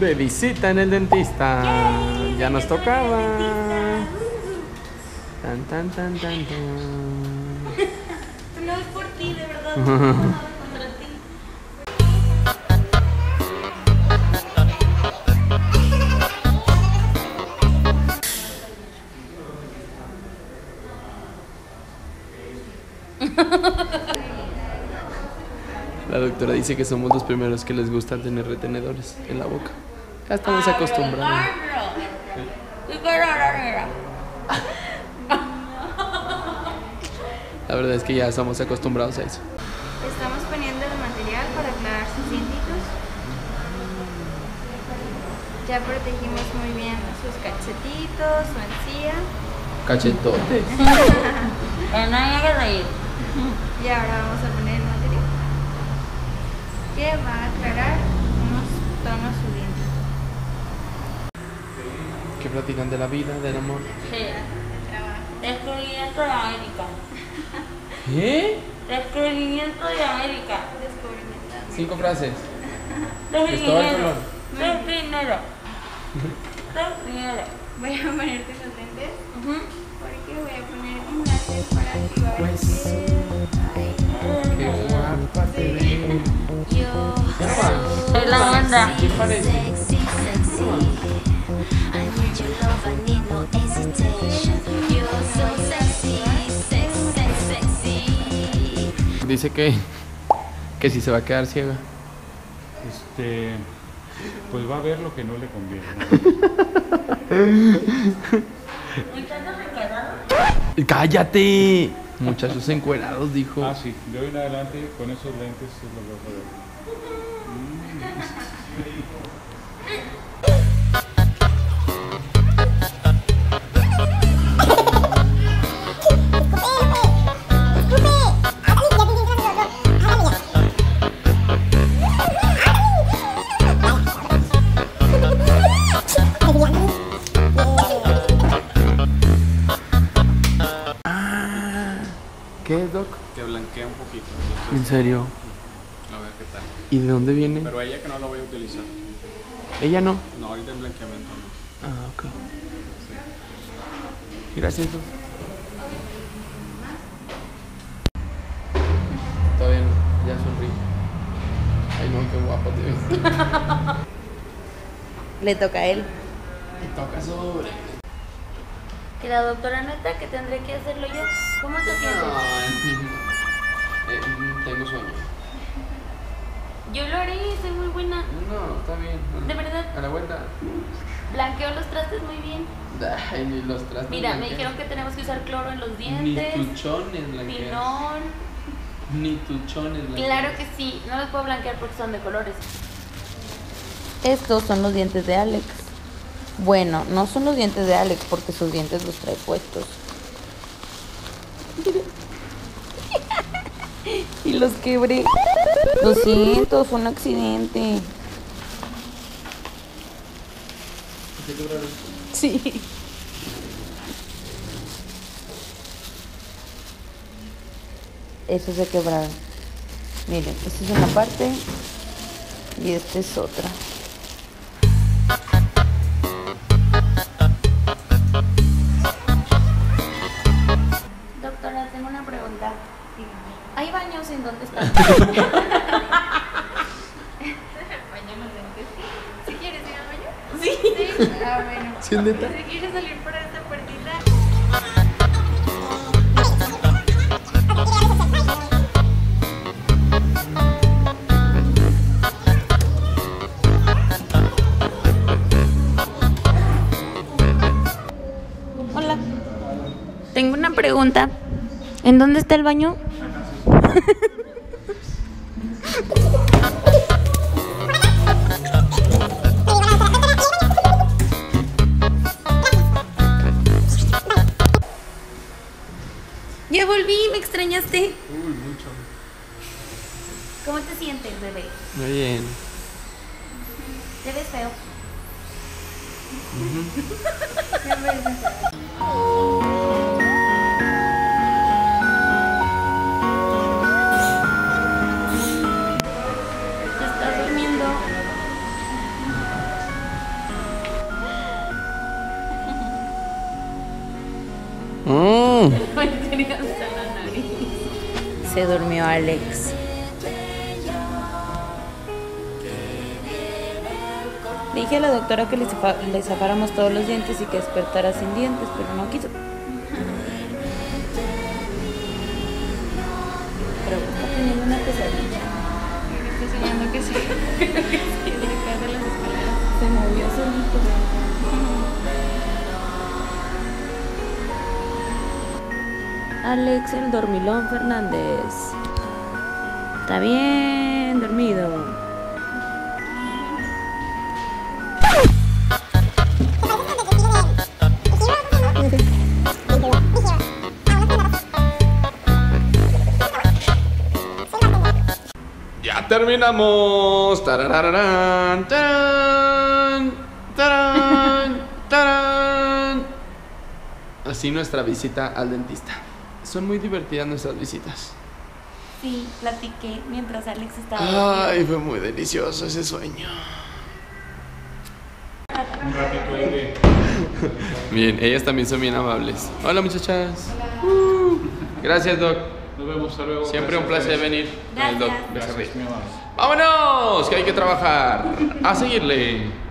de visita en el dentista. Ya nos tocaba. Tan, tan, tan, tan, tan. No es por ti, de verdad. La doctora dice que somos los primeros que les gusta tener retenedores en la boca. Ya estamos acostumbrados. La verdad es que ya estamos acostumbrados a eso. Estamos poniendo el material para aclarar sus dientitos. Ya protegimos muy bien sus cachetitos, su encía. Cachetotes. Pero no hay que reír. Y ahora vamos a poner el material que va a aclarar unos tonos su diente. Que platican de la vida, del amor. Sí. Descubrimiento de América. ¿Eh? Descubrimiento de América. Descubrimiento. Cinco frases. Los primeros. Los primeros. Los primeros. Voy a ponerte los lentes porque voy a poner un láser para activar Pues, Ay. Qué guapa te ves. Yo Soy la onda. Sexy. Dice que, que si se va a quedar ciega. Este, pues va a ver lo que no le conviene. Muchachos encargados. ¡Cállate! Muchachos encuerados, dijo. Ah, sí, de hoy en adelante con esos lentes es lo que vas a ver. ¿Qué es, Doc? que blanquea un poquito. ¿En serio? A ver qué tal. ¿Y de dónde viene? Pero ella que no lo voy a utilizar. Ella no. No, ahorita en blanqueamiento no. Ah, ok. Gracias, Doc. Todavía no, ya sonríe. Ay, no, qué guapo te ves. Le toca a él. Me toca sobre. Que la doctora neta que tendré que hacerlo yo. ¿Cómo te sientes? Eh, tengo sueño. Yo lo haré, soy muy buena. No, está bien. ¿De verdad? A la vuelta. Blanqueo los trastes muy bien. Ay, ni los trastes. Mira, me dijeron que tenemos que usar cloro en los Ni dientes. tuchones blanquean. Pinón. Ni tuchones blanquean. Claro que sí, no los puedo blanquear porque son de colores. Estos son los dientes de Alex. Bueno, no son los dientes de Alex porque sus dientes los trae puestos. y los quebré. Lo siento, fue un accidente. Sí. Esos se quebraron. Miren, esta es una parte y esta es otra. Ah, bueno. ¿Sí, neta? Si quieres salir por esta puertita. Hola. Tengo una pregunta. ¿En dónde está el baño? Ya volví, me extrañaste. Uy, mucho. ¿Cómo te sientes, bebé? Muy bien. Te ves feo. Uh -huh. Mm. Mm. Se durmió Alex. Le dije a la doctora que le, zafáramos todos los dientes y que despertara sin dientes, pero no quiso. Que está teniendo una pesadilla. Estoy soñando que sí. que se cae de las escaleras. Se movió solito. Alex el dormilón Fernández. Está bien dormido. Ya terminamos. Tarararán, tarán, tarán, tarán. Así nuestra visita al dentista. Son muy divertidas nuestras visitas. Sí, platiqué mientras Alex estaba. Ay, fue muy delicioso ese sueño. Un ratito ahí de... Bien, ellas también son bien amables. Hola muchachas. Uh, gracias, Doc. Nos vemos, hasta luego. Siempre un Gracias placer venir con el Doc Gracias. Gracias. ¡Vámonos! Que hay que trabajar. A seguirle.